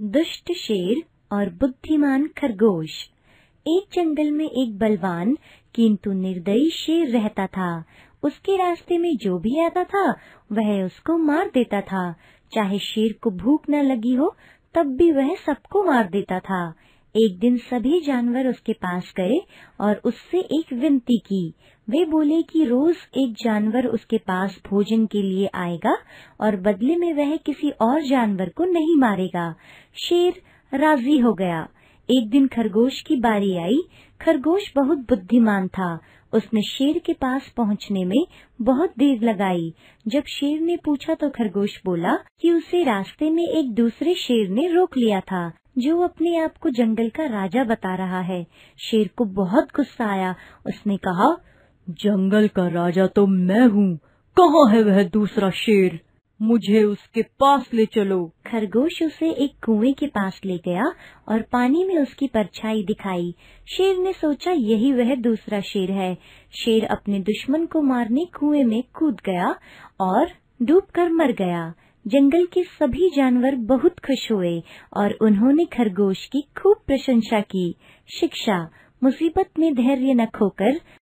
दुष्ट शेर और बुद्धिमान खरगोश। एक जंगल में एक बलवान, किंतु निर्दयी शेर रहता था। उसके रास्ते में जो भी आता था, वह उसको मार देता था। चाहे शेर को भूख न लगी हो, तब भी वह सबको मार देता था। एक दिन सभी जानवर उसके पास गए और उससे एक विनती की। वे बोले कि रोज एक जानवर उसके पास भोजन के लिए आएगा और बदले में वह किसी और जानवर को नहीं मारेगा। शेर राज़ी हो गया। एक दिन खरगोश की बारी आई। खरगोश बहुत बुद्धिमान था उसने शेर के पास पहुँचने में बहुत देर लगाई। जब शेर ने पूछा तो खरगोश बोला कि उसे रास्ते में एक दूसरे शेर ने रोक लिया था, जो अपने आप को जंगल का राजा बता रहा है। शेर को बहुत गुस्सा आया। उसने कहा, जंगल का राजा तो मैं हूँ। कहाँ है वह दूसरा शेर? मुझे उसके पास ले चलो। खरगोश उसे एक कुएँ के पास ले गया और पानी में उसकी परछाई दिखाई। शेर ने सोचा, यही वह दूसरा शेर है। शेर अपने दुश्मन को मारने कुएँ में कूद गया और डूबकर मर गया। जंगल के सभी जानवर बहुत खुश हुए और उन्होंने खरगोश की खूब प्रशंसा की। शिक्षा, मुसीबत में धैर्य न खोकर